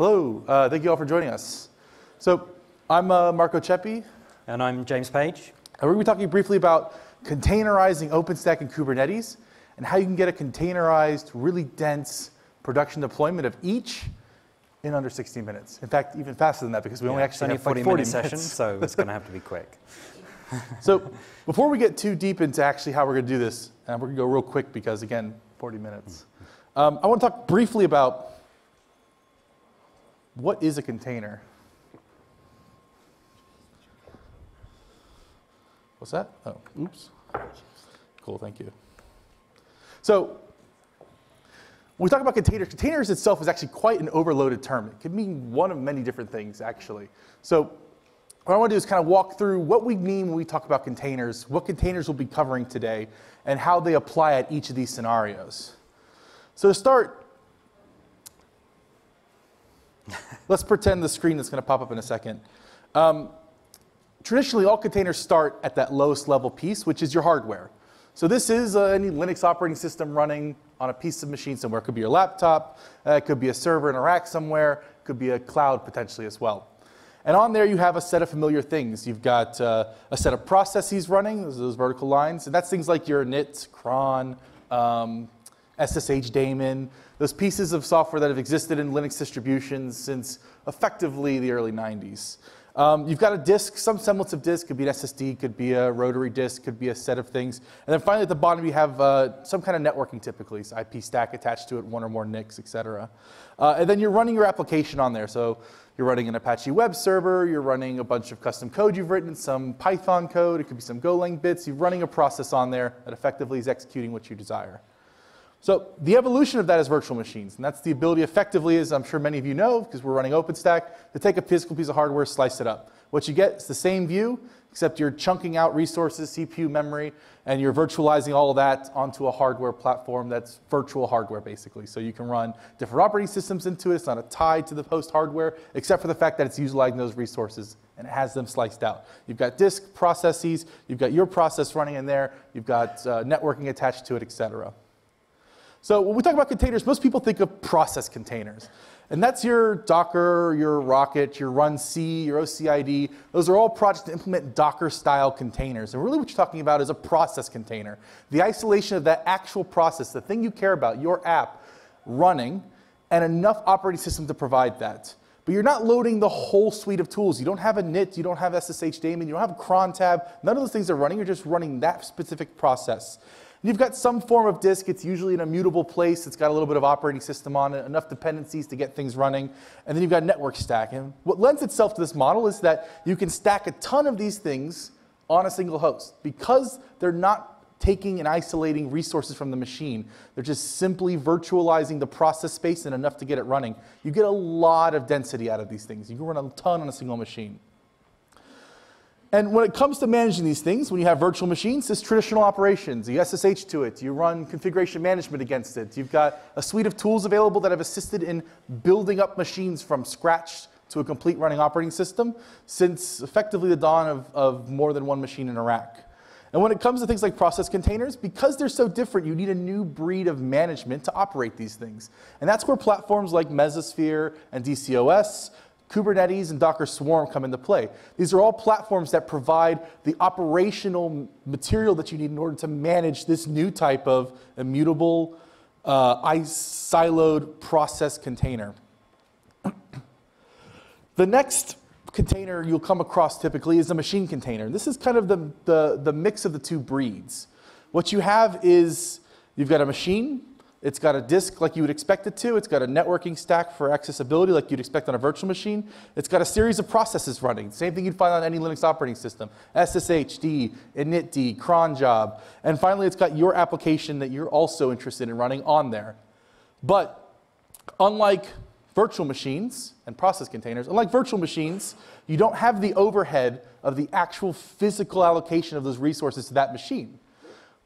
Hello, uh, thank you all for joining us. So I'm uh, Marco Ceppi, And I'm James Page. and we're going to be talking briefly about containerizing OpenStack and Kubernetes and how you can get a containerized, really dense production deployment of each in under 16 minutes. In fact, even faster than that because we only actually only have like 40 40 minute session, minutes. so it's going to have to be quick. So before we get too deep into actually how we're going to do this, and we're going to go real quick because again, 40 minutes. Um, I want to talk briefly about what is a container. What's that? Oh, oops. Cool, thank you. So when we talk about containers, containers itself is actually quite an overloaded term. It could mean one of many different things, actually. So what I want to do is kind of walk through what we mean when we talk about containers, what containers we'll be covering today, and how they apply at each of these scenarios. So to start, let's pretend the screen that's going to pop up in a second. Um, traditionally, all containers start at that lowest level piece, which is your hardware. So this is uh, any Linux operating system running on a piece of machine somewhere. It could be your laptop, uh, it could be a server in a rack somewhere, it could be a cloud potentially as well. And on there, you have a set of familiar things. You've got uh, a set of processes running, those, those vertical lines, and that's things like your init, cron, um, SSH daemon, those pieces of software that have existed in Linux distributions since effectively the early 90s. Um, you've got a disk, some semblance of disk, could be an SSD, could be a rotary disk, could be a set of things. And then finally at the bottom you have uh, some kind of networking typically, so IP stack attached to it, one or more NICs, et cetera. Uh, and then you're running your application on there. So you're running an Apache web server, you're running a bunch of custom code you've written, some Python code, it could be some Golang bits. You're running a process on there that effectively is executing what you desire. So the evolution of that is virtual machines, and that's the ability effectively, as I'm sure many of you know, because we're running OpenStack, to take a physical piece of hardware, slice it up. What you get is the same view, except you're chunking out resources, CPU, memory, and you're virtualizing all of that onto a hardware platform that's virtual hardware, basically. So you can run different operating systems into it. It's not tied to the host hardware, except for the fact that it's utilizing those resources and it has them sliced out. You've got disk processes, you've got your process running in there, you've got uh, networking attached to it, et cetera. So when we talk about containers, most people think of process containers. And that's your Docker, your Rocket, your Run C, your OCID. Those are all projects to implement Docker-style containers. And really what you're talking about is a process container. The isolation of that actual process, the thing you care about, your app, running, and enough operating system to provide that. But you're not loading the whole suite of tools. You don't have a NIT, you don't have SSH daemon, you don't have cron tab. None of those things are running. You're just running that specific process. You've got some form of disk. It's usually in a mutable place. It's got a little bit of operating system on it, enough dependencies to get things running. And then you've got network stack. And what lends itself to this model is that you can stack a ton of these things on a single host. Because they're not taking and isolating resources from the machine, they're just simply virtualizing the process space and enough to get it running. You get a lot of density out of these things. You can run a ton on a single machine. And when it comes to managing these things, when you have virtual machines, it's traditional operations. You SSH to it, you run configuration management against it. You've got a suite of tools available that have assisted in building up machines from scratch to a complete running operating system since effectively the dawn of, of more than one machine in rack. And when it comes to things like process containers, because they're so different, you need a new breed of management to operate these things. And that's where platforms like Mesosphere and DCOS Kubernetes and Docker Swarm come into play. These are all platforms that provide the operational material that you need in order to manage this new type of immutable, uh, siloed process container. the next container you'll come across typically is a machine container. This is kind of the, the, the mix of the two breeds. What you have is you've got a machine it's got a disk like you would expect it to. It's got a networking stack for accessibility like you'd expect on a virtual machine. It's got a series of processes running. Same thing you'd find on any Linux operating system. SSHD, initd, cron job. And finally, it's got your application that you're also interested in running on there. But unlike virtual machines and process containers, unlike virtual machines, you don't have the overhead of the actual physical allocation of those resources to that machine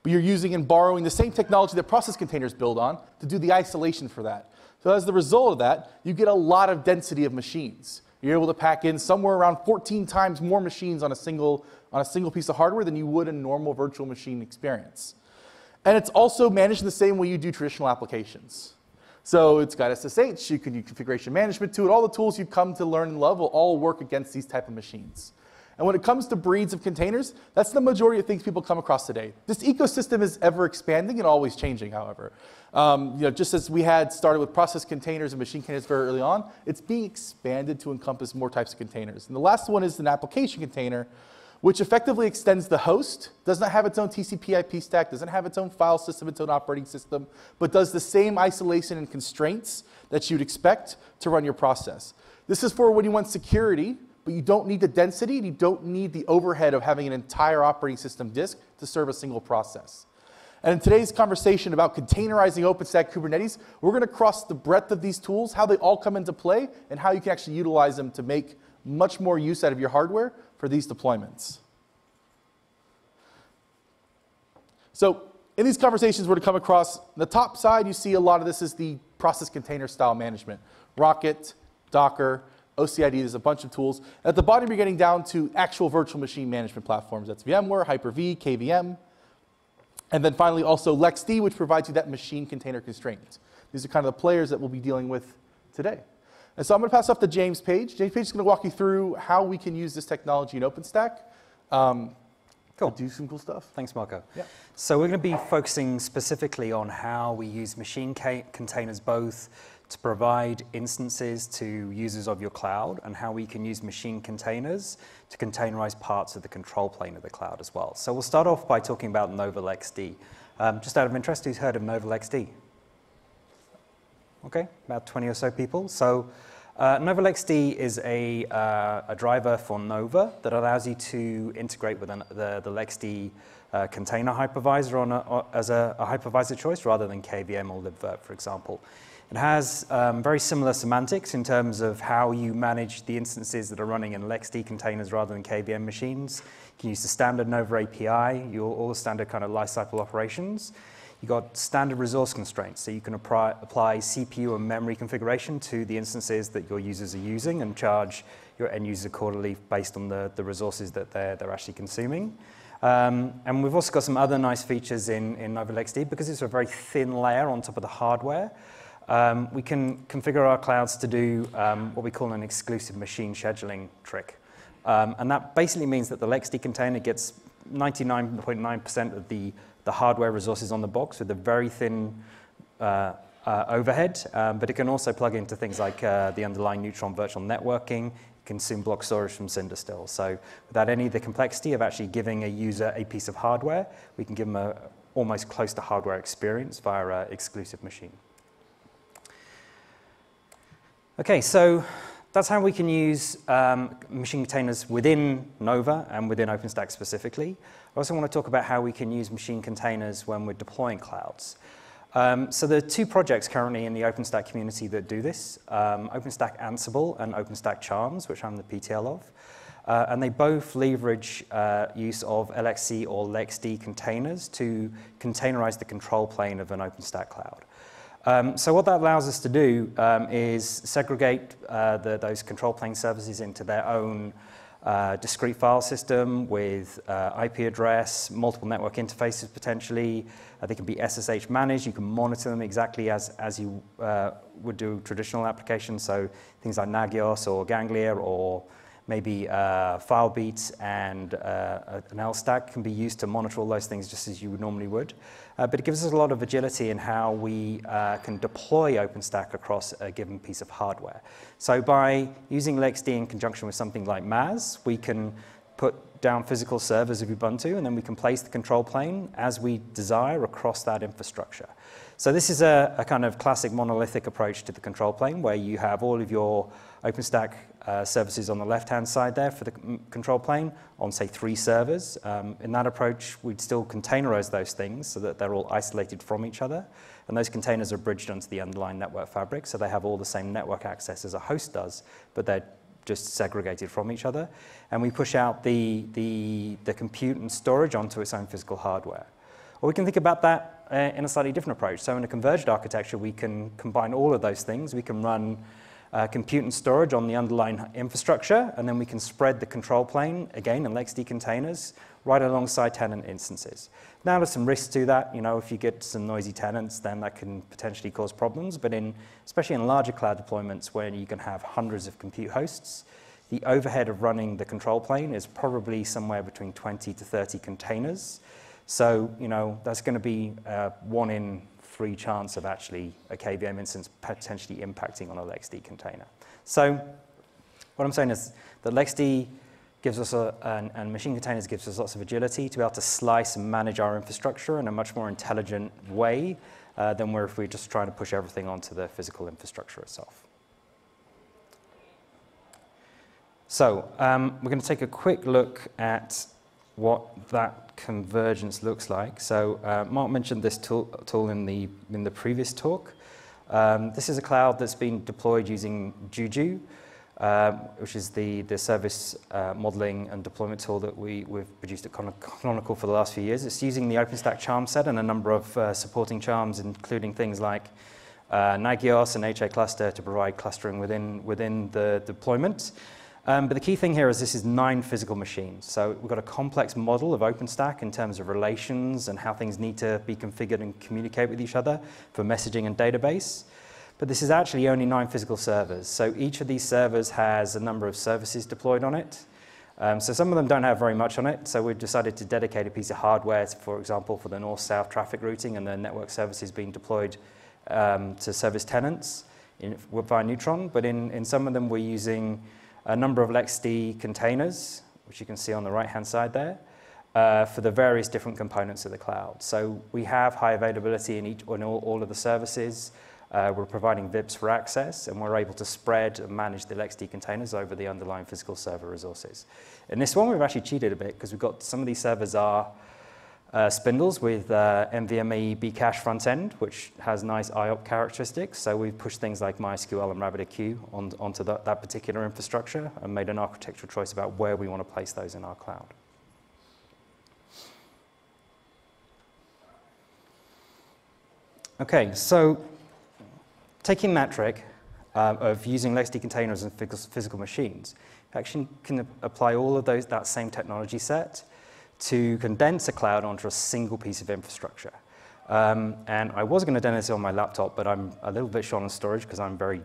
but you're using and borrowing the same technology that process containers build on to do the isolation for that. So as the result of that, you get a lot of density of machines. You're able to pack in somewhere around 14 times more machines on a single, on a single piece of hardware than you would in normal virtual machine experience. And it's also managed in the same way you do traditional applications. So it's got SSH, you can use configuration management to it. All the tools you've come to learn and love will all work against these type of machines. And when it comes to breeds of containers, that's the majority of things people come across today. This ecosystem is ever expanding and always changing, however. Um, you know, just as we had started with process containers and machine containers very early on, it's being expanded to encompass more types of containers. And the last one is an application container, which effectively extends the host, does not have its own TCP IP stack, doesn't have its own file system, its own operating system, but does the same isolation and constraints that you'd expect to run your process. This is for when you want security, but you don't need the density and you don't need the overhead of having an entire operating system disk to serve a single process. And in today's conversation about containerizing OpenStack Kubernetes, we're going to cross the breadth of these tools, how they all come into play, and how you can actually utilize them to make much more use out of your hardware for these deployments. So in these conversations, we're to come across the top side, you see a lot of this is the process container style management. Rocket, Docker, OCID, there's a bunch of tools. At the bottom, you're getting down to actual virtual machine management platforms. That's VMware, Hyper-V, KVM. And then finally, also LXD, which provides you that machine container constraint. These are kind of the players that we'll be dealing with today. And so I'm going to pass off to James Page. James Page is going to walk you through how we can use this technology in OpenStack. Um, Cool. Do some cool stuff. Thanks, Marco. Yeah. So we're going to be focusing specifically on how we use machine containers both to provide instances to users of your cloud and how we can use machine containers to containerize parts of the control plane of the cloud as well. So we'll start off by talking about Nova LXD. Um, just out of interest, who's heard of Nova LXD? Okay, about 20 or so people. So uh, Nova LXD is a, uh, a driver for Nova that allows you to integrate with an, the, the LXD uh, container hypervisor on a, as a, a, hypervisor choice rather than KVM or libvirt, for example. It has um, very similar semantics in terms of how you manage the instances that are running in LXD containers rather than KVM machines. You can use the standard Nova API, your, all the standard kind of lifecycle operations. You've got standard resource constraints, so you can apply, apply, CPU and memory configuration to the instances that your users are using and charge your end users accordingly based on the, the resources that they're, they're actually consuming. Um, and we've also got some other nice features in, in Nova LXD because it's a very thin layer on top of the hardware. Um, we can configure our clouds to do um, what we call an exclusive machine scheduling trick. Um, and that basically means that the LXD container gets 99.9% of the the hardware resources on the box with a very thin uh, uh, overhead, um, but it can also plug into things like uh, the underlying Neutron virtual networking. consume block storage from Cinder still. So without any of the complexity of actually giving a user a piece of hardware, we can give them a almost close to hardware experience via an exclusive machine. Okay, so that's how we can use um, machine containers within Nova and within OpenStack specifically. I also want to talk about how we can use machine containers when we're deploying clouds. Um, so there are two projects currently in the OpenStack community that do this, um, OpenStack Ansible and OpenStack Charms, which I'm the PTL of. Uh, and they both leverage uh, use of LXC or LXD containers to containerize the control plane of an OpenStack cloud. Um, so what that allows us to do um, is segregate uh, the, those control plane services into their own uh, discrete file system with uh, IP address, multiple network interfaces potentially. Uh, they can be SSH managed. You can monitor them exactly as, as you uh, would do traditional applications. So things like Nagios or Ganglia or maybe uh, Filebeat and uh, an stack can be used to monitor all those things just as you would normally would. Uh, but it gives us a lot of agility in how we uh, can deploy OpenStack across a given piece of hardware. So by using LXD in conjunction with something like MAAS, we can put down physical servers of Ubuntu, and then we can place the control plane as we desire across that infrastructure. So this is a, a kind of classic monolithic approach to the control plane, where you have all of your OpenStack uh, services on the left-hand side there for the control plane on, say, three servers. Um, in that approach, we'd still containerize those things so that they're all isolated from each other. And those containers are bridged onto the underlying network fabric, so they have all the same network access as a host does, but they're just segregated from each other. And we push out the, the, the compute and storage onto its own physical hardware. Or we can think about that uh, in a slightly different approach. So in a converged architecture, we can combine all of those things. We can run uh, compute and storage on the underlying infrastructure, and then we can spread the control plane, again, in LXD containers, right alongside tenant instances. Now, there's some risks to that. You know, if you get some noisy tenants, then that can potentially cause problems. But in, especially in larger cloud deployments where you can have hundreds of compute hosts, the overhead of running the control plane is probably somewhere between 20 to 30 containers. So, you know, that's going to be uh, one in three chance of actually a KVM instance potentially impacting on a LXD container. So what I'm saying is that LXD gives us a, and, and, machine containers gives us lots of agility to be able to slice and manage our infrastructure in a much more intelligent way uh, than where if we're just trying to push everything onto the physical infrastructure itself. So um, we're going to take a quick look at what that convergence looks like. So uh, Mark mentioned this tool, tool, in, the, in the previous talk. Um, this is a cloud that's been deployed using Juju um, which is the, the service uh, modeling and deployment tool that we, we've produced at Canonical for the last few years. It's using the OpenStack charm set and a number of uh, supporting charms, including things like uh, Nagios and HA cluster to provide clustering within, within the deployment. Um, but the key thing here is this is nine physical machines. So we've got a complex model of OpenStack in terms of relations and how things need to be configured and communicate with each other for messaging and database. But this is actually only nine physical servers. So each of these servers has a number of services deployed on it. Um, so some of them don't have very much on it. So we've decided to dedicate a piece of hardware, for example, for the north-south traffic routing and the network services being deployed um, to service tenants in, via Neutron. But in, in some of them, we're using a number of LXD containers, which you can see on the right-hand side there, uh, for the various different components of the cloud. So we have high availability in, each, in all, all of the services. Uh, we're providing VIPs for access, and we're able to spread and manage the LXD containers over the underlying physical server resources. In this one, we've actually cheated a bit because we've got some of these servers are uh, spindles with uh, NVMe bcache front end, which has nice IOP characteristics. So we've pushed things like MySQL and RabbitMQ on, onto that, that particular infrastructure and made an architectural choice about where we want to place those in our cloud. Okay, so taking that trick uh, of using LXD containers and physical machines, actually can apply all of those, that same technology set to condense a cloud onto a single piece of infrastructure. Um, and I was going to demo this on my laptop, but I'm a little bit short on storage because I'm very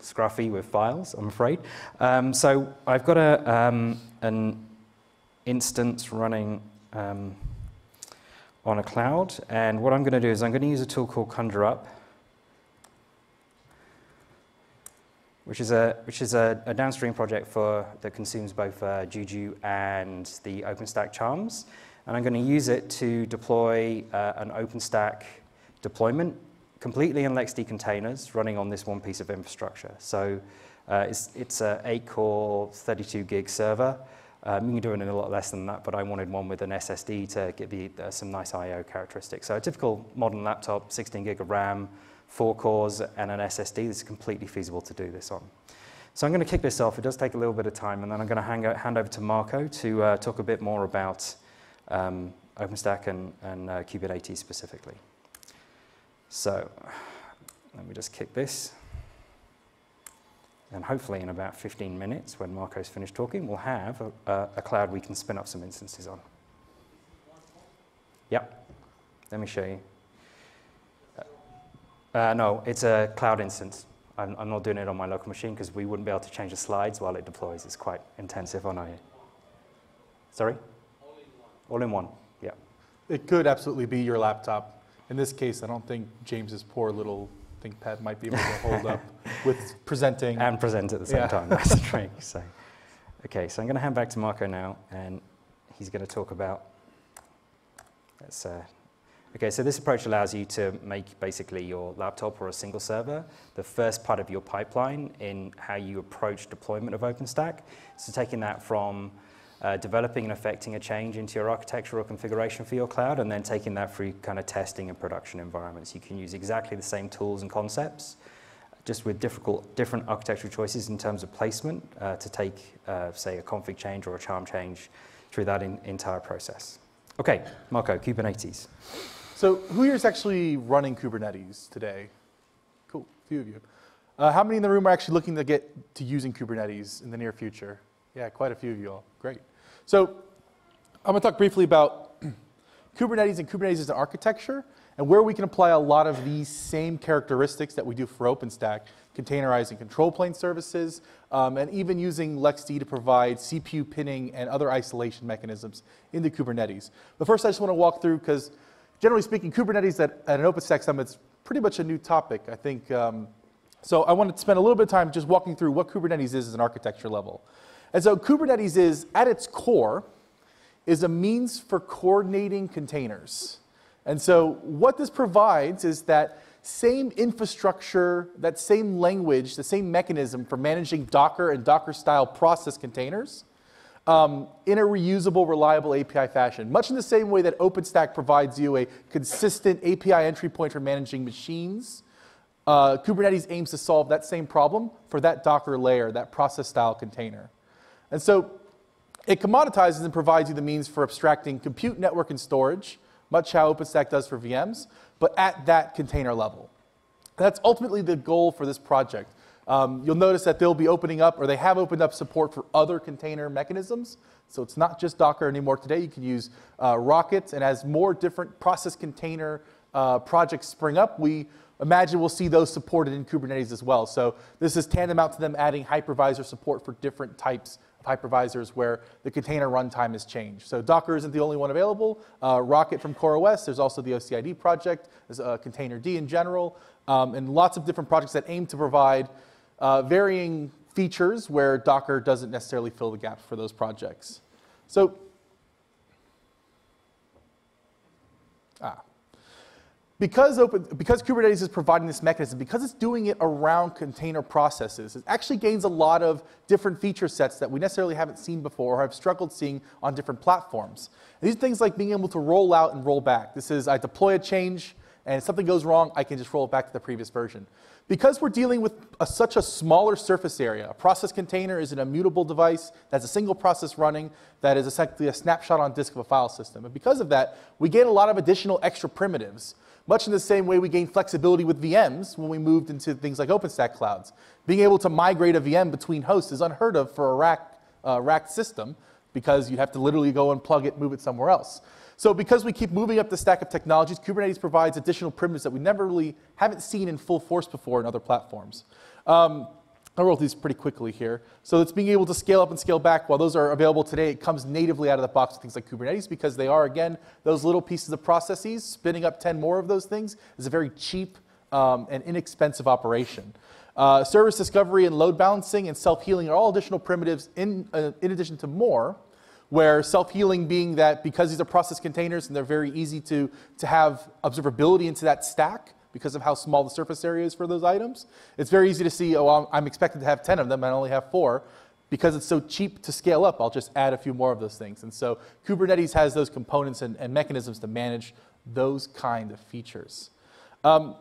scruffy with files, I'm afraid. Um, so I've got a, um, an instance running um, on a cloud, and what I'm going to do is I'm going to use a tool called ConjureUp, which is a, which is a, a downstream project for, that consumes both uh, Juju and the OpenStack charms. And I'm going to use it to deploy uh, an OpenStack deployment completely in LXD containers running on this one piece of infrastructure. So uh, it's, it's an 8-core, 32 gig server. Um, you can do it in a lot less than that, but I wanted one with an SSD to give the, uh, some nice I.O. characteristics. So a typical modern laptop, 16 gig of RAM, four cores and an SSD. This is completely feasible to do this on. So I'm going to kick this off. It does take a little bit of time, and then I'm going to hang, hand over to Marco to uh, talk a bit more about um, OpenStack and, and uh, specifically. So let me just kick this. And hopefully in about 15 minutes, when Marco's finished talking, we'll have a, a cloud we can spin up some instances on. Yep. Let me show you. Uh, no, it's a cloud instance. I'm, I'm, not doing it on my local machine because we wouldn't be able to change the slides while it deploys. It's quite intensive on our. Sorry? All in one. All in one, yeah. It could absolutely be your laptop. In this case, I don't think James's poor little ThinkPad might be able to hold up with presenting. And present at the same yeah. time. That's the trick. So, okay, so I'm going to hand back to Marco now, and he's going to talk about. Let's uh, Okay, so this approach allows you to make basically your laptop or a single server the first part of your pipeline in how you approach deployment of OpenStack. So taking that from uh, developing and affecting a change into your architecture or configuration for your cloud, and then taking that through kind of testing and production environments. You can use exactly the same tools and concepts, just with different architectural choices in terms of placement uh, to take, uh, say, a config change or a charm change through that entire process. Okay, Marco, Kubernetes. So who here is actually running Kubernetes today? Cool, a few of you. Uh, how many in the room are actually looking to get to using Kubernetes in the near future? Yeah, quite a few of you all. Great. So I'm going to talk briefly about Kubernetes and Kubernetes as an architecture and where we can apply a lot of these same characteristics that we do for OpenStack, containerizing control plane services, um, and even using LXD to provide CPU pinning and other isolation mechanisms into Kubernetes. But first, I just want to walk through, because generally speaking, Kubernetes at, at an OpenStack Summit is pretty much a new topic. I think um, so I want to spend a little bit of time just walking through what Kubernetes is at an architecture level. And so Kubernetes is, at its core, is a means for coordinating containers. And so what this provides is that same infrastructure, that same language, the same mechanism for managing Docker and Docker-style process containers um, in a reusable, reliable API fashion. Much in the same way that OpenStack provides you a consistent API entry point for managing machines uh, Kubernetes aims to solve that same problem for that Docker layer, that process style container. And so it commoditizes and provides you the means for abstracting compute, network, and storage, much how OpenStack does for VMs, but at that container level. That's ultimately the goal for this project. Um, you'll notice that they'll be opening up, or they have opened up support for other container mechanisms. So it's not just Docker anymore today. You can use uh, Rocket, and as more different process container uh, projects spring up, we imagine we'll see those supported in Kubernetes as well. So this is tantamount to them adding hypervisor support for different types of hypervisors where the container runtime has changed. So Docker isn't the only one available. Uh, Rocket from CoreOS, there's also the OCID project, there's uh, Containerd in general, um, and lots of different projects that aim to provide uh, varying features where Docker doesn't necessarily fill the gaps for those projects. So, ah, because, open, because Kubernetes is providing this mechanism, because it's doing it around container processes, it actually gains a lot of different feature sets that we necessarily haven't seen before or have struggled seeing on different platforms. And these things like being able to roll out and roll back. This is, I deploy a change, and if something goes wrong, I can just roll it back to the previous version. Because we're dealing with a, such a smaller surface area, a process container is an immutable device that's a single process running that is essentially a snapshot on disk of a file system. And because of that, we gain a lot of additional extra primitives much in the same way we gained flexibility with VMs when we moved into things like OpenStack clouds. Being able to migrate a VM between hosts is unheard of for a rack, uh, racked system because you'd have to literally go and plug it, move it somewhere else. So because we keep moving up the stack of technologies, Kubernetes provides additional primitives that we never really haven't seen in full force before in other platforms. Um, I wrote these pretty quickly here. So it's being able to scale up and scale back. While those are available today, it comes natively out of the box with things like Kubernetes because they are, again, those little pieces of processes. Spinning up 10 more of those things is a very cheap um, and inexpensive operation. Uh, service discovery and load balancing and self-healing are all additional primitives in, uh, in addition to more, where self-healing being that because these are process containers and they're very easy to, to have observability into that stack, because of how small the surface area is for those items. It's very easy to see, oh, I'm expected to have 10 of them, I only have four. Because it's so cheap to scale up, I'll just add a few more of those things. And so Kubernetes has those components and, and mechanisms to manage those kind of features. Um,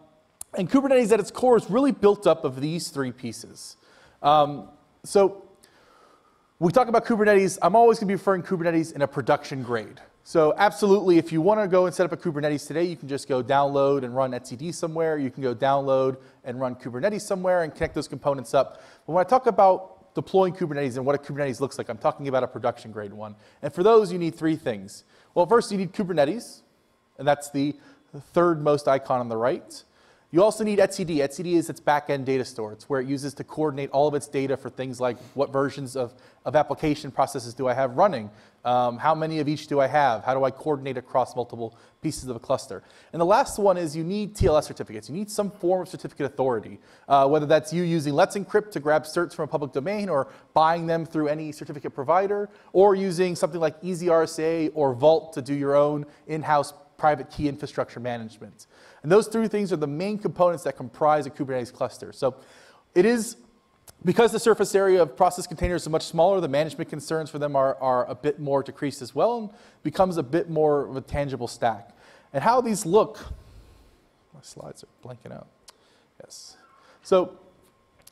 and Kubernetes at its core is really built up of these three pieces. Um, so we talk about Kubernetes, I'm always going to be referring Kubernetes in a production grade. So absolutely, if you want to go and set up a Kubernetes today, you can just go download and run etcd somewhere. You can go download and run Kubernetes somewhere and connect those components up. But when I talk about deploying Kubernetes and what a Kubernetes looks like, I'm talking about a production grade one. And for those, you need three things. Well, first, you need Kubernetes, and that's the third most icon on the right. You also need etcd. etcd is its backend data store. It's where it uses to coordinate all of its data for things like what versions of, of application processes do I have running? Um, how many of each do I have? How do I coordinate across multiple pieces of a cluster? And the last one is you need TLS certificates. You need some form of certificate authority, uh, whether that's you using Let's Encrypt to grab certs from a public domain or buying them through any certificate provider, or using something like EasyRSA or Vault to do your own in-house private key infrastructure management. And those three things are the main components that comprise a Kubernetes cluster. So it is, because the surface area of process containers is much smaller, the management concerns for them are, are a bit more decreased as well and becomes a bit more of a tangible stack. And how these look, my slides are blanking out. Yes. So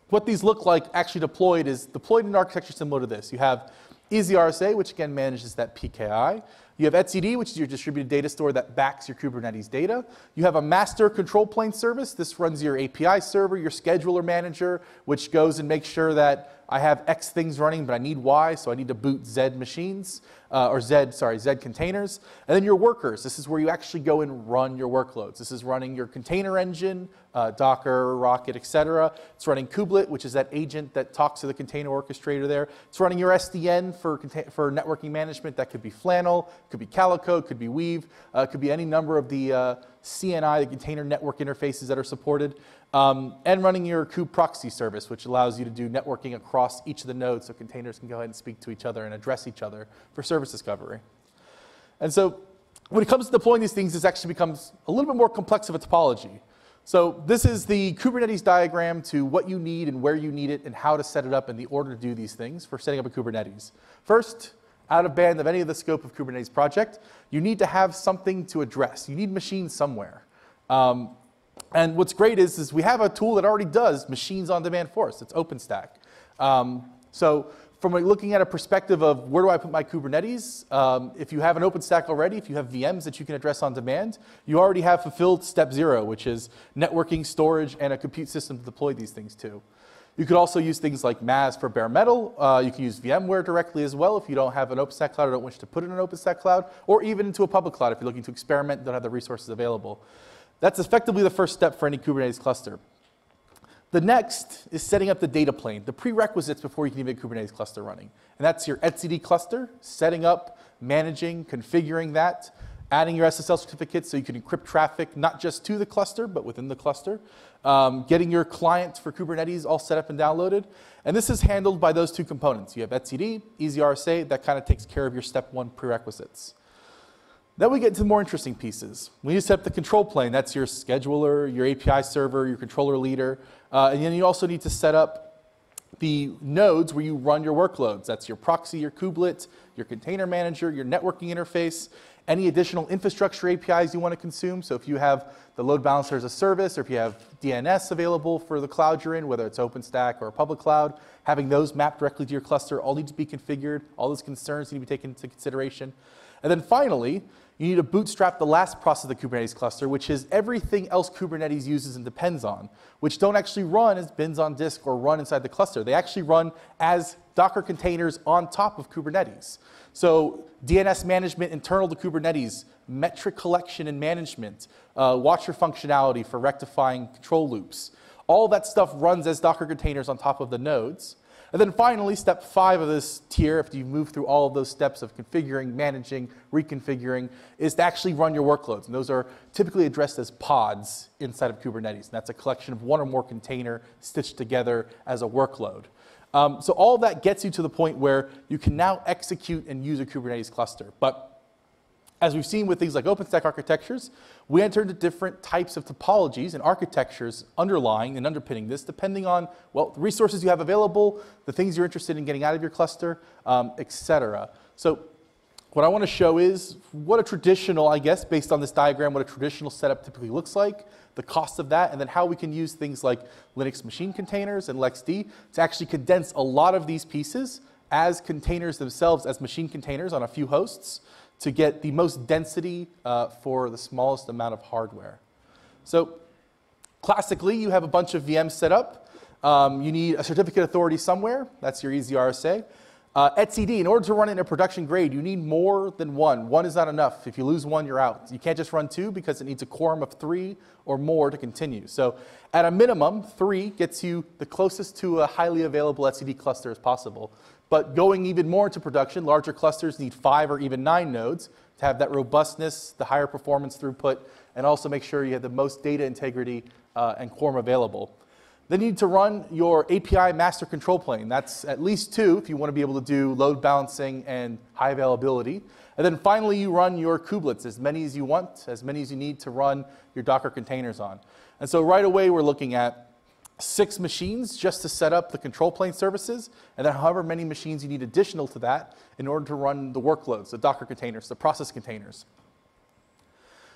what these look like actually deployed is deployed in an architecture similar to this. You have EasyRSA, which again manages that PKI. You have etcd, which is your distributed data store that backs your Kubernetes data. You have a master control plane service. This runs your API server, your scheduler manager, which goes and makes sure that I have X things running, but I need Y, so I need to boot Z machines, uh, or Z, sorry, Z containers. And then your workers. This is where you actually go and run your workloads. This is running your container engine, uh, Docker, Rocket, etc. It's running Kubelet, which is that agent that talks to the container orchestrator there. It's running your SDN for, for networking management. That could be Flannel, could be Calico, could be Weave, uh, could be any number of the uh, CNI, the container network interfaces that are supported. Um, and running your kube proxy service, which allows you to do networking across each of the nodes so containers can go ahead and speak to each other and address each other for service discovery. And so when it comes to deploying these things, this actually becomes a little bit more complex of a topology. So this is the Kubernetes diagram to what you need and where you need it and how to set it up in the order to do these things for setting up a Kubernetes. First, out of band of any of the scope of Kubernetes project, you need to have something to address. You need machines somewhere. Um, and what's great is, is we have a tool that already does machines on demand for us. It's OpenStack. Um, so from looking at a perspective of where do I put my Kubernetes, um, if you have an OpenStack already, if you have VMs that you can address on demand, you already have fulfilled step zero, which is networking, storage, and a compute system to deploy these things to. You could also use things like MAAS for bare metal. Uh, you can use VMware directly as well if you don't have an OpenStack cloud or don't wish to put it in an OpenStack cloud, or even into a public cloud if you're looking to experiment and don't have the resources available. That's effectively the first step for any Kubernetes cluster. The next is setting up the data plane, the prerequisites before you can even get a Kubernetes cluster running. And that's your etcd cluster, setting up, managing, configuring that, adding your SSL certificates so you can encrypt traffic not just to the cluster, but within the cluster, um, getting your client for Kubernetes all set up and downloaded. And this is handled by those two components. You have etcd, EasyRSA, that kind of takes care of your step one prerequisites. Then we get to the more interesting pieces. We need to set up the control plane. That's your scheduler, your API server, your controller leader. Uh, and then you also need to set up the nodes where you run your workloads. That's your proxy, your kubelet, your container manager, your networking interface, any additional infrastructure APIs you want to consume. So if you have the load balancer as a service, or if you have DNS available for the cloud you're in, whether it's OpenStack or a public cloud, having those mapped directly to your cluster all need to be configured. All those concerns need to be taken into consideration. And then finally, you need to bootstrap the last process of the Kubernetes cluster, which is everything else Kubernetes uses and depends on, which don't actually run as bins on disk or run inside the cluster. They actually run as Docker containers on top of Kubernetes. So DNS management internal to Kubernetes, metric collection and management, uh, watcher functionality for rectifying control loops. All that stuff runs as Docker containers on top of the nodes. And then finally, step five of this tier, after you move through all of those steps of configuring, managing, reconfiguring, is to actually run your workloads. And those are typically addressed as pods inside of Kubernetes. And that's a collection of one or more container stitched together as a workload. Um, so all that gets you to the point where you can now execute and use a Kubernetes cluster. But as we've seen with things like OpenStack architectures, we enter into different types of topologies and architectures underlying and underpinning this, depending on, well, the resources you have available, the things you're interested in getting out of your cluster, um, et cetera. So what I want to show is what a traditional, I guess, based on this diagram, what a traditional setup typically looks like, the cost of that, and then how we can use things like Linux machine containers and LXD to actually condense a lot of these pieces as containers themselves, as machine containers on a few hosts, to get the most density uh, for the smallest amount of hardware. So classically, you have a bunch of VMs set up. Um, you need a certificate authority somewhere. That's your EasyRSA. Uh, etcd, in order to run it in a production grade, you need more than one. One is not enough. If you lose one, you're out. You can't just run two because it needs a quorum of three or more to continue. So at a minimum, three gets you the closest to a highly available etcd cluster as possible. But going even more into production, larger clusters need five or even nine nodes to have that robustness, the higher performance throughput, and also make sure you have the most data integrity uh, and quorum available. Then you need to run your API master control plane. That's at least two if you want to be able to do load balancing and high availability. And then finally, you run your kubelets, as many as you want, as many as you need to run your Docker containers on. And so right away, we're looking at six machines just to set up the control plane services, and then however many machines you need additional to that in order to run the workloads, the Docker containers, the process containers.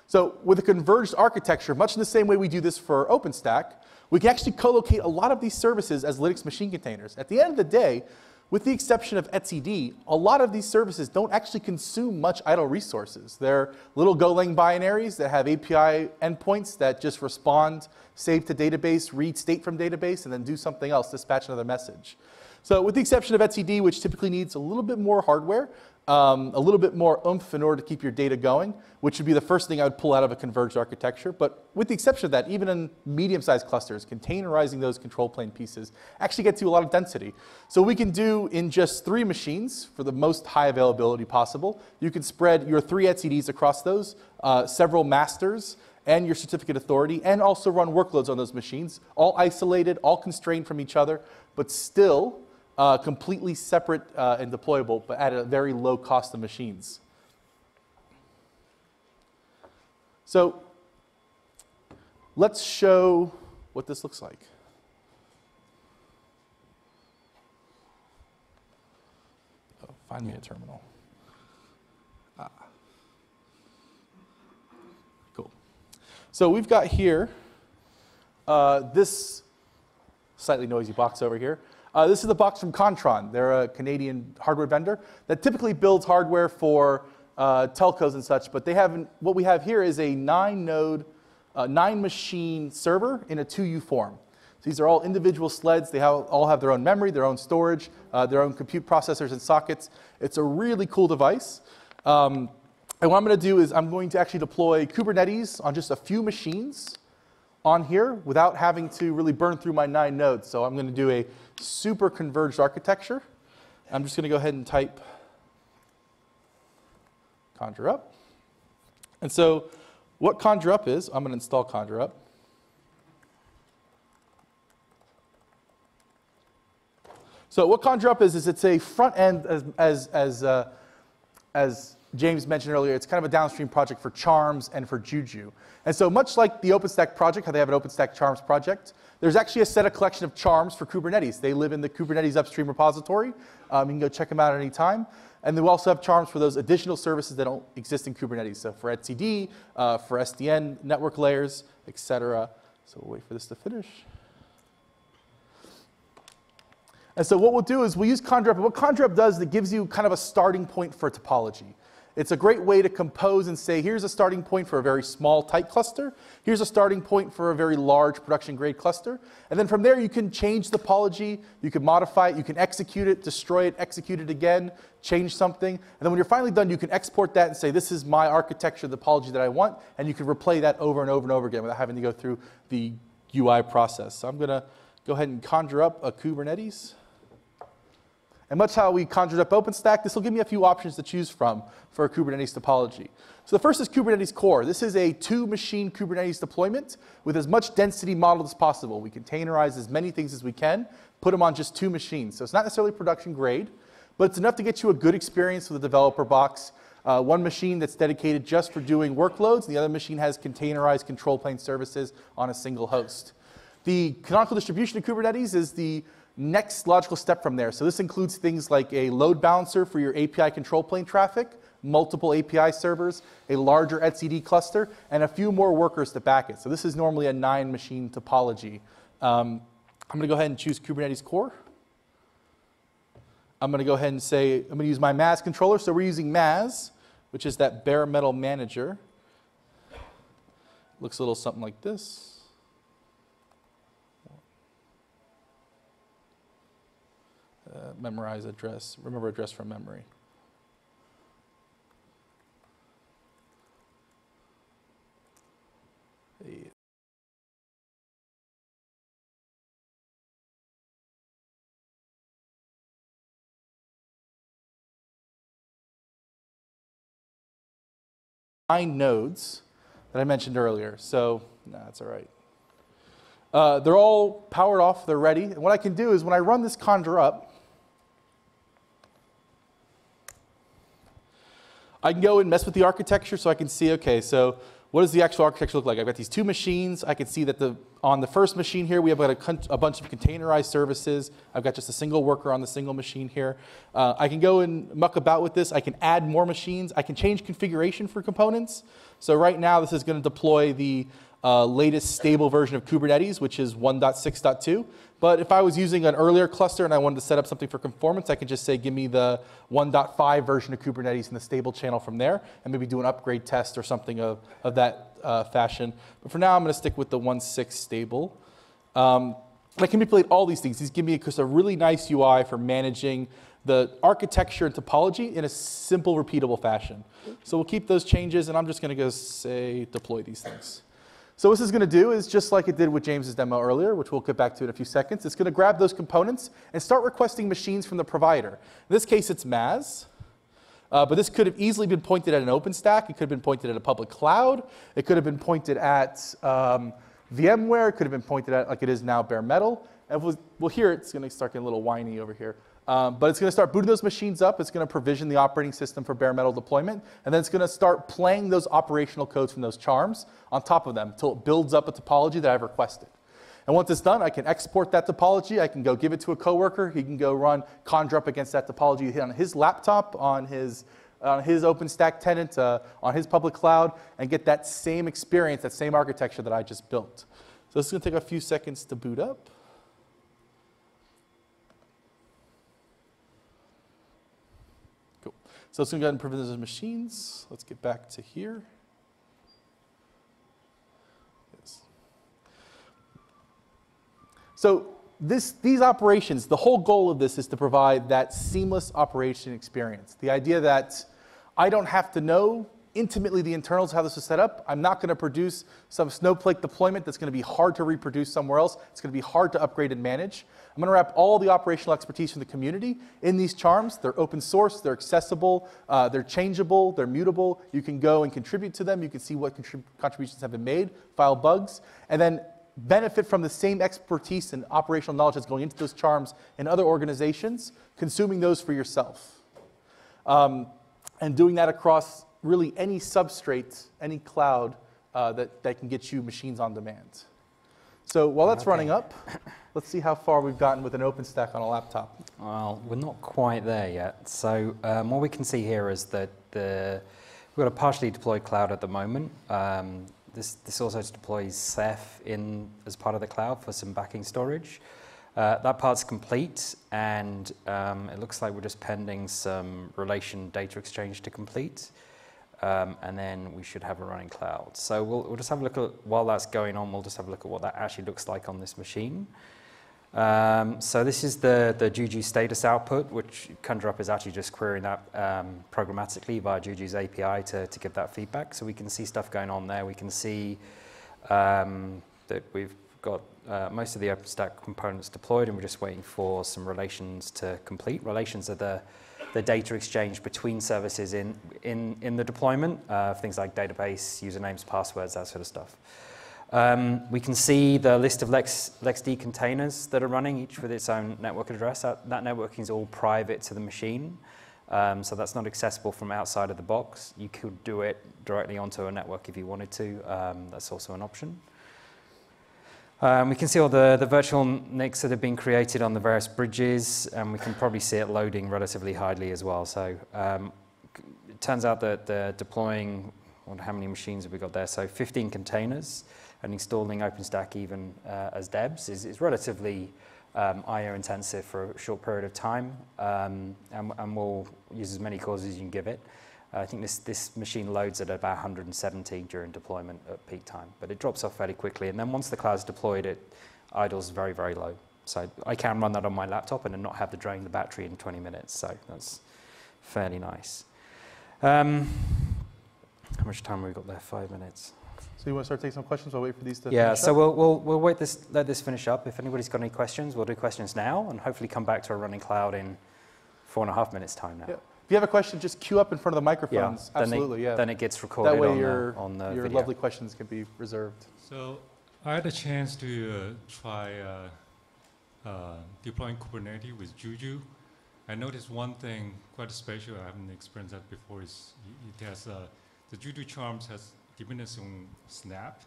So with a converged architecture, much in the same way we do this for OpenStack, we can actually co-locate a lot of these services as Linux machine containers. At the end of the day, With the exception of etcd, a lot of these services don't actually consume much idle resources. They're little Golang binaries that have API endpoints that just respond, save to database, read state from database, and then do something else, dispatch another message. So with the exception of etcd, which typically needs a little bit more hardware, um, a little bit more oomph in order to keep your data going, which would be the first thing I would pull out of a converged architecture. But with the exception of that, even in medium-sized clusters, containerizing those control plane pieces actually gets you a lot of density. So we can do in just three machines for the most high availability possible. You can spread your three etcds across those, uh, several masters, and your certificate authority, and also run workloads on those machines, all isolated, all constrained from each other, but still uh, completely separate uh, and deployable, but at a very low cost of machines. So let's show what this looks like. Oh, find me a terminal. Ah. Cool. So we've got here uh, this slightly noisy box over here. Uh, this is the box from Kontron. They're a Canadian hardware vendor that typically builds hardware for uh, telcos and such, but they have what we have here is a nine node, uh, nine machine server in a 2U form. So these are all individual sleds. They have, all have their own memory, their own storage, uh, their own compute processors and sockets. It's a really cool device. Um, and what I'm going to do is I'm going to actually deploy Kubernetes on just a few machines on here without having to really burn through my nine nodes. So I'm going to do a super converged architecture. I'm just going to go ahead and type conjure up. And so what conjure up is, I'm going to install conjure up. So what conjure up is, is it's a front end as, as, as, uh, as James mentioned earlier, it's kind of a downstream project for Charms and for Juju. And so much like the OpenStack project, how they have an OpenStack Charms project, there's actually a set of collection of charms for Kubernetes. They live in the Kubernetes upstream repository. Um, you can go check them out at any time. And we also have charms for those additional services that don't exist in Kubernetes. So for etcd, uh, for SDN network layers, etc. So we'll wait for this to finish. And so what we'll do is we'll use conjure. And what conjure up does, it gives you kind of a starting point for topology. It's a great way to compose and say, here's a starting point for a very small, tight cluster. Here's a starting point for a very large production-grade cluster. And then from there, you can change the topology. You can modify it. You can execute it, destroy it, execute it again, change something. And then when you're finally done, you can export that and say, this is my architecture, the topology that I want. And you can replay that over and over and over again without having to go through the UI process. So I'm going to go ahead and conjure up a Kubernetes. And much how we conjured up OpenStack, this will give me a few options to choose from for a Kubernetes topology. So the first is Kubernetes Core. This is a two-machine Kubernetes deployment with as much density modeled as possible. We containerize as many things as we can, put them on just two machines. So it's not necessarily production grade, but it's enough to get you a good experience with the developer box. Uh, one machine that's dedicated just for doing workloads, and the other machine has containerized control plane services on a single host. The canonical distribution of Kubernetes is the next logical step from there. So this includes things like a load balancer for your API control plane traffic, multiple API servers, a larger etcd cluster, and a few more workers to back it. So this is normally a nine machine topology. Um, I'm going to go ahead and choose Kubernetes Core. I'm going to go ahead and say, I'm going to use my MAAS controller. So we're using MAAS, which is that bare metal manager. Looks a little something like this. Uh, memorize address, remember address from memory. Nine nodes that I mentioned earlier. So, that's all right. Uh, they're all powered off, they're ready. And what I can do is when I run this conjure up, I can go and mess with the architecture so I can see, okay, so what does the actual architecture look like? I've got these two machines. I can see that the, on the first machine here, we have got a, a bunch of containerized services. I've got just a single worker on the single machine here. Uh, I can go and muck about with this. I can add more machines. I can change configuration for components. So right now, this is going to deploy the uh, latest stable version of Kubernetes, which is 1.6.2. But if I was using an earlier cluster and I wanted to set up something for conformance, I could just say, give me the 1.5 version of Kubernetes in the stable channel from there, and maybe do an upgrade test or something of, of that uh, fashion. But for now, I'm going to stick with the 1.6 stable. Um, I can manipulate all these things. These give me just a really nice UI for managing the architecture and topology in a simple, repeatable fashion. So we'll keep those changes, and I'm just going to go say deploy these things. So what this is going to do is just like it did with James's demo earlier, which we'll get back to in a few seconds. It's going to grab those components and start requesting machines from the provider. In this case, it's MAAS. Uh, but this could have easily been pointed at an OpenStack. It could have been pointed at a public cloud. It could have been pointed at um, VMware. It could have been pointed at, like it is now, bare metal. And we'll, we'll hear it. It's going to start getting a little whiny over here. Um, but it's going to start booting those machines up. It's going to provision the operating system for bare metal deployment. And then it's going to start playing those operational codes from those charms on top of them until it builds up a topology that I've requested. And once it's done, I can export that topology. I can go give it to a coworker. He can go run conjure up against that topology on his laptop, on his, on his OpenStack tenant, uh, on his public cloud, and get that same experience, that same architecture that I just built. So this is going to take a few seconds to boot up. Cool. So let's go ahead and provision those machines. Let's get back to here. Yes. So this, these operations, the whole goal of this is to provide that seamless operation experience. The idea that I don't have to know intimately the internals, how this is set up. I'm not going to produce some Snowflake deployment that's going to be hard to reproduce somewhere else. It's going to be hard to upgrade and manage. I'm going to wrap all the operational expertise from the community in these charms. They're open source, they're accessible, uh, they're changeable, they're mutable. You can go and contribute to them. You can see what contrib contributions have been made, file bugs, and then benefit from the same expertise and operational knowledge that's going into those charms in other organizations, consuming those for yourself. Um, and doing that across really any substrate, any cloud uh, that, that can get you machines on demand. So while that's Okay. running up, let's see how far we've gotten with an OpenStack on a laptop. Well, we're not quite there yet. So um, what we can see here is that the, we've got a partially deployed cloud at the moment. Um, this, this also deploys Ceph in as part of the cloud for some backing storage. Uh, that part's complete, and um, it looks like we're just pending some relation data exchange to complete. Um, and then we should have a running cloud. So we'll, we'll just have a look at, while that's going on, we'll just have a look at what that actually looks like on this machine. Um, so this is the, the Juju status output, which ConjureUp is actually just querying that um, programmatically via Juju's API to, to give that feedback. So we can see stuff going on there. We can see um, that we've got uh, most of the OpenStack components deployed, and we're just waiting for some relations to complete. Relations are the, the data exchange between services in, in, in the deployment, uh, things like database, usernames, passwords, that sort of stuff. Um, we can see the list of Lex, LXD containers that are running, each with its own network address. That, that networking is all private to the machine, um, so that's not accessible from outside of the box. You could do it directly onto a network if you wanted to. Um, that's also an option. Um, we can see all the, the virtual NICs that have been created on the various bridges, and we can probably see it loading relatively highly as well. So um, it turns out that they're deploying, wonder how many machines have we got there? So 15 containers, and installing OpenStack even uh, as DEBs is, is relatively um, IO intensive for a short period of time, um, and, and we'll use as many cores as you can give it. I think this, this machine loads at about 170 during deployment at peak time, but it drops off fairly quickly. And then once the cloud's deployed, it idles very, very low. So I can run that on my laptop and then not have to drain the battery in 20 minutes. So that's fairly nice. Um, how much time have we got there? Five minutes. So you want to start taking some questions while I wait for these to Yeah, finish so we'll, we'll, we'll wait this, let this finish up. If anybody's got any questions, we'll do questions now and hopefully come back to a running cloud in four and a half minutes time now. Yeah. If you have a question, just queue up in front of the Yeah, microphones. then, they- Absolutely, yeah. then it gets recorded that way on, your, the, on the your video. lovely questions can be reserved. So I had a chance to uh, try uh, uh, deploying Kubernetes with Juju. I noticed one thing quite special. I haven't experienced that before. Is it has uh, the Juju charms has diminishing snap.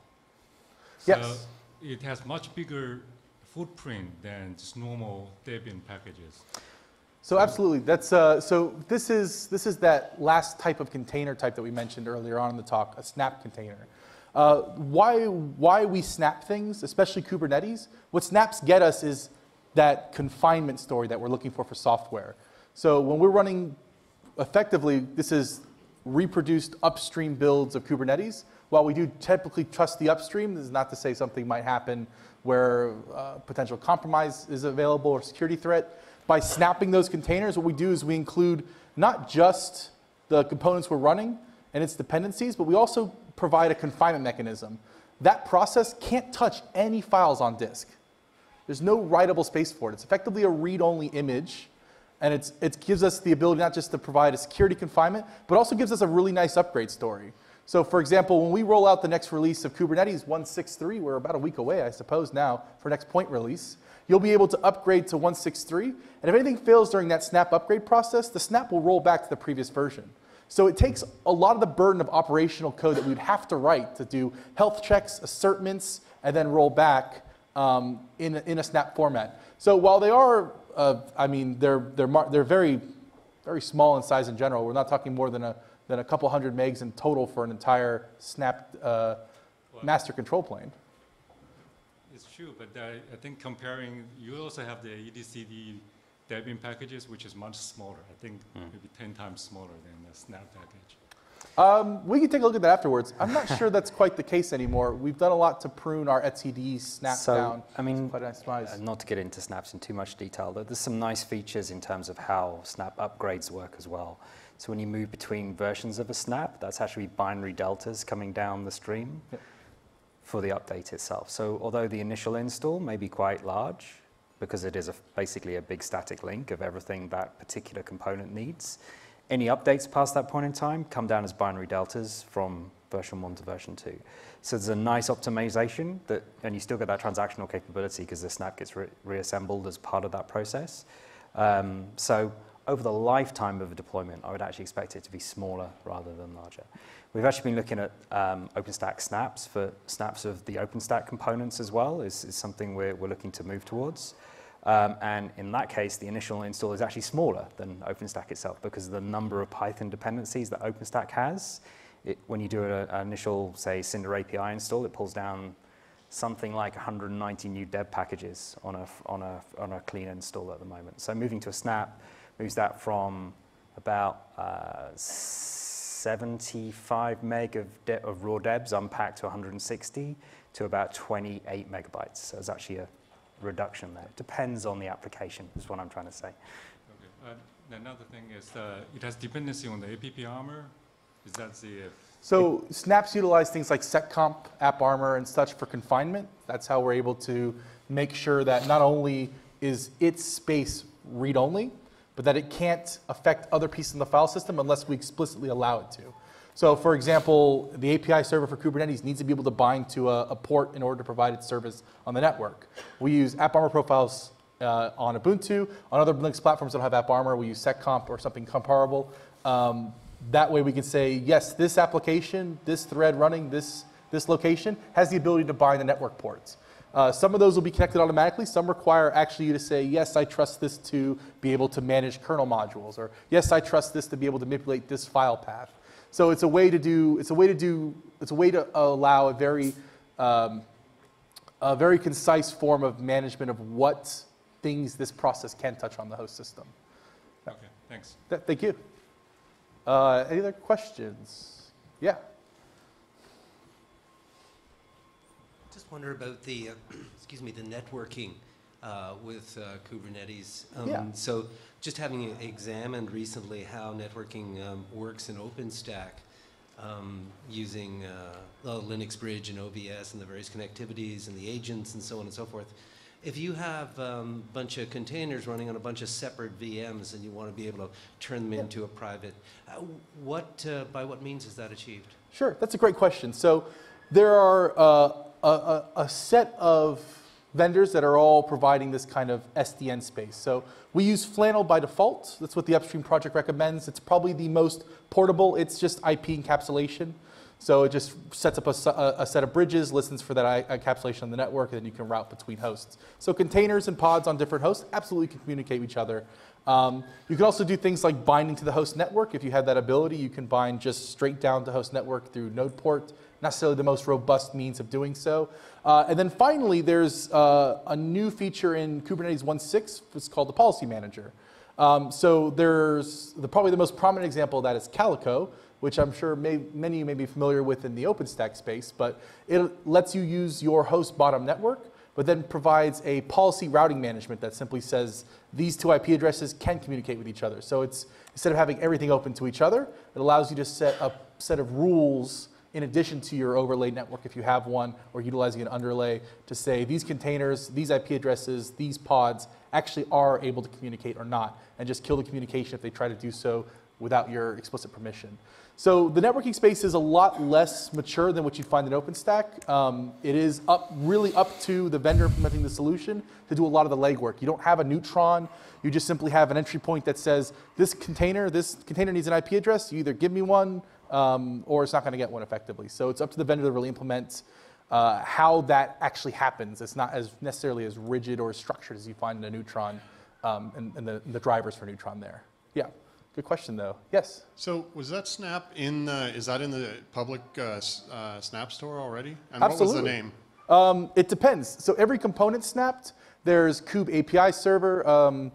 So Yes. it has much bigger footprint than just normal Debian packages. So absolutely, that's uh, so. This is this is that last type of container type that we mentioned earlier on in the talk, a snap container. Uh, why, why we snap things, especially Kubernetes, what snaps get us is that confinement story that we're looking for for software. So when we're running effectively, this is reproduced upstream builds of Kubernetes. While we do typically trust the upstream, this is not to say something might happen where uh, potential compromise is available or security threat. By snapping those containers, what we do is we include not just the components we're running and its dependencies, but we also provide a confinement mechanism. That process can't touch any files on disk. There's no writable space for it. It's effectively a read-only image, and it's, it gives us the ability not just to provide a security confinement, but also gives us a really nice upgrade story. So for example, when we roll out the next release of Kubernetes 1.6.3, we're about a week away, I suppose now, for next point release, you'll be able to upgrade to 163. and if anything fails during that snap upgrade process, the snap will roll back to the previous version. So it takes a lot of the burden of operational code that we'd have to write to do health checks, assertments, and then roll back um, in, a, in a snap format. So while they are, uh, I mean, they're, they're, they're very, very small in size in general. We're not talking more than a, than a couple hundred megs in total for an entire snap uh, master control plane. It's true, but I, I think comparing, you also have the etcd Debian packages, which is much smaller. I think Hmm. maybe 10 times smaller than the Snap package. Um, we can take a look at that afterwards. I'm not sure that's quite the case anymore. We've done a lot to prune our etcd snap So, down. I mean, Quite a nice. Uh, Not to get into snaps in too much detail, but there's some nice features in terms of how snap upgrades work as well. So when you move between versions of a snap, that's actually binary deltas coming down the stream Yep. For the update itself. So although the initial install may be quite large, because it is a, basically a big static link of everything that particular component needs, any updates past that point in time come down as binary deltas from version 1 to version 2. So there's a nice optimization that, and you still get that transactional capability because the snap gets re- reassembled as part of that process. Um, so over the lifetime of a deployment, I would actually expect it to be smaller rather than larger. We've actually been looking at um, OpenStack snaps for snaps of the OpenStack components as well is, is something we're, we're looking to move towards. Um, and in that case, the initial install is actually smaller than OpenStack itself because of the number of Python dependencies that OpenStack has. It, when you do an initial, say, Cinder API install, it pulls down something like 190 new deb packages on a, on a, on a clean install at the moment. So moving to a snap moves that from about uh, 75 meg of, de- of raw debs unpacked to 160 to about 28 megabytes. So there's actually a reduction there. It depends on the application, is what I'm trying to say. Okay. Uh, another thing is uh, it has dependency on the AppArmor. Is that the uh, So snaps utilize things like seccomp, AppArmor, and such for confinement. That's how we're able to make sure that not only is its space read-only, but that it can't affect other pieces in the file system unless we explicitly allow it to. So for example, the API server for Kubernetes needs to be able to bind to a, a port in order to provide its service on the network. We use AppArmor profiles uh, on Ubuntu. On other Linux platforms that don't have AppArmor, we use seccomp or something comparable. Um, that way we can say, yes, this application, this thread running, this, this location has the ability to bind the network ports. Uh, some of those will be connected automatically. Some require actually you to say, yes, I trust this to be able to manage kernel modules, or yes, I trust this to be able to manipulate this file path. So it's a way to do, it's a way to do, it's a way to allow a very, um, a very concise form of management of what things this process can touch on the host system. okay? Thanks. Th- Thank you. Uh, Any other questions? Yeah. Just wonder about the, uh, excuse me, the networking uh, with uh, Kubernetes. Um, Yeah. So just having examined recently how networking um, works in OpenStack um, using uh, the Linux Bridge and OVS and the various connectivities and the agents and so on and so forth. If you have a um, bunch of containers running on a bunch of separate VMs and you want to be able to turn them Yeah. into a private, uh, what, uh, by what means is that achieved? Sure, that's a great question. So there are uh, a, a, a set of vendors that are all providing this kind of SDN space. So we use Flannel by default. That's what the upstream project recommends. It's probably the most portable. It's just IP encapsulation. So it just sets up a set of bridges, listens for that encapsulation on the network, and then you can route between hosts. So containers and pods on different hosts absolutely can communicate with each other. Um, you can also do things like binding to the host network. If you have that ability, you can bind just straight down to host network through node port necessarily the most robust means of doing so. Uh, and then finally, there's uh, a new feature in Kubernetes 1.6. It's called the Policy Manager. Um, so there's the, probably the most prominent example of that is Calico, which I'm sure may, many of you may be familiar with in the OpenStack space, but it lets you use your host bottom network, but then provides a policy routing management that simply says these two IP addresses can communicate with each other. So it's instead of having everything open to each other, it allows you to set a set of rules in addition to your overlay network if you have one, or utilizing an underlay to say these containers, these IP addresses, these pods actually are able to communicate or not, and just kill the communication if they try to do so without your explicit permission. So the networking space is a lot less mature than what you'd find in OpenStack. Um, it is up, really up to the vendor implementing the solution to do a lot of the legwork. You don't have a neutron. You just simply have an entry point that says this container, this container needs an IP address. You either give me one um, or it's not going to get one effectively. So it's up to the vendor to really implement uh, how that actually happens. It's not as necessarily as rigid or as structured as you find in a neutron um, and, and the, the drivers for neutron there. Yeah. Good question, though. Yes. So was that Snap in, the- is that in the public uh, uh, Snap store already? And Absolutely. what was the name? Um, it depends. So every component snapped. There's Kube API server. Um,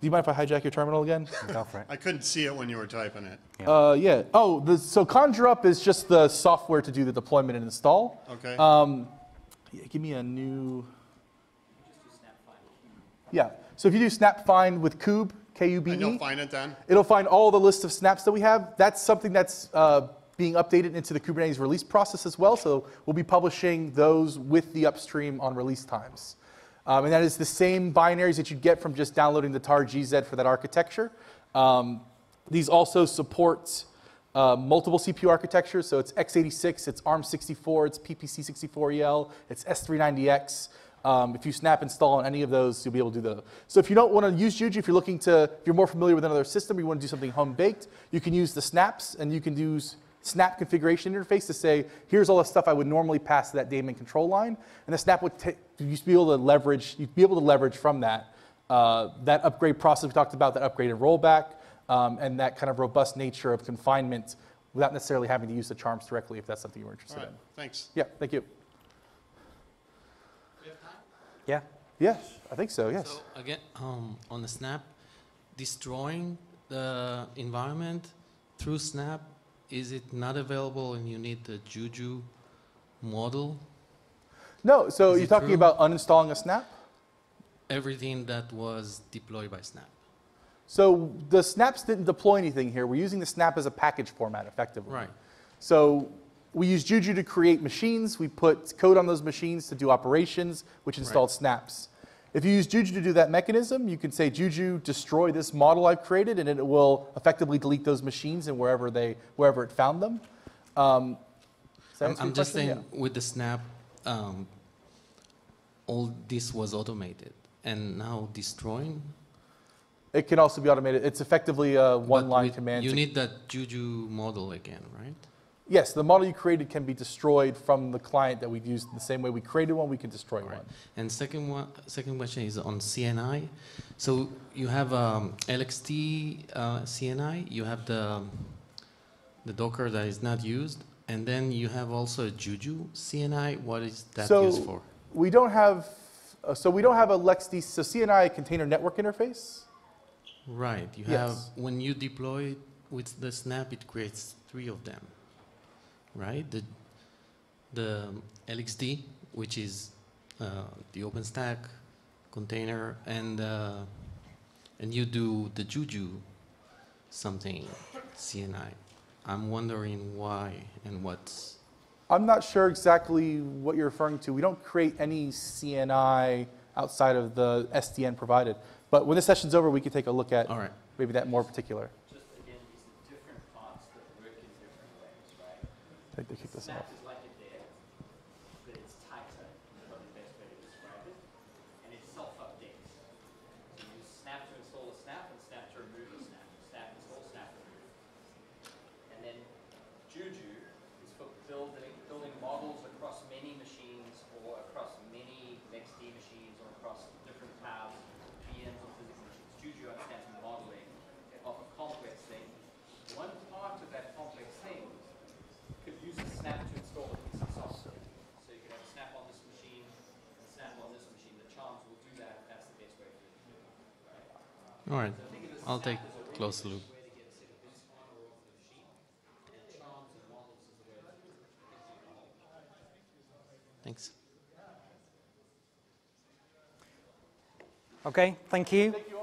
do you mind if I hijack your terminal again? Go for it. I couldn't see it when you were typing it. Yeah. Uh, yeah. Oh, the, so Conjure Up is just the software to do the deployment and install. Okay. Um, yeah, give me a new. Yeah. So if you do snap find with Kube, K-U-B-E, And you'll find it then? It'll find all the list of snaps that we have. That's something that's uh, being updated into the Kubernetes release process as well. So we'll be publishing those with the upstream on release times. Um, and that is the same binaries that you'd get from just downloading the tar GZ for that architecture. Um, these also support uh, multiple CPU architectures. So it's x86, it's ARM64, it's PPC64EL, it's S390X. Um, if you snap install on any of those, you'll be able to do the. So if you don't want to use Juju, if you're looking to, if you're more familiar with another system, you want to do something home baked, you can use the snaps and you can use snap configuration interface to say, here's all the stuff I would normally pass to that daemon control line, and the snap would ta- you used to be able to leverage, you'd be able to leverage from that uh, that upgrade process we talked about, that upgrade and rollback, um, and that kind of robust nature of confinement without necessarily having to use the charms directly if that's something you're All interested right, in. thanks. Yeah, thank you. Yeah. Yes, I think so, yes. So again, um, on the snap, destroying the environment through snap, is it not available and you need the Juju model? No, so Is you're talking true? about uninstalling a snap? Everything that was deployed by snap. So the snaps didn't deploy anything here. We're using the snap as a package format effectively. Right. So we use Juju to create machines. We put code on those machines to do operations, which installed snaps. If you use Juju to do that mechanism, you can say, Juju, destroy this model I've created, and it will effectively delete those machines and wherever, they, wherever it found them. Um, I'm, I'm just saying, with the snap, um, all this was automated, and now destroying. It can also be automated. It's effectively a one-line command. You need that Juju model again, right? Yes, the model you created can be destroyed from the client that we used the same way we created one, we can destroy Right. one. And second one, second question is on CNI. So you have um, LXD uh, CNI, you have the the Docker that is not used, and then you have also a Juju CNI. What is that So- used for? We don't have, uh, so we don't have a LXD, so CNI container network interface. Right. You Yes. have when you deploy it with the Snap, it creates three of them. Right. The the LXD, which is uh, the OpenStack container, and uh, and you do the Juju something CNI. I'm wondering why and what's I'm not sure exactly what you're referring to. We don't create any CNI outside of the SDN provided. But when this session's over, we can take a look at all right. maybe that more particular. just again, these are different parts that work in different ways, right? I think they kick this Snap off. is like a dev, but it's tighter, is probably the best way to describe it, and it self-updates. So you use snap to install a snap and snap to remove a snap, snap install, snap remove. And then Juju is for building, building models across many machines or across many XD machines or across different clouds, VMs or physical machines. Juju understands modeling of a complex thing. One part of that complex thing could use a snap to install All right, I'll take close look. Thanks. Okay, thank you. Thank you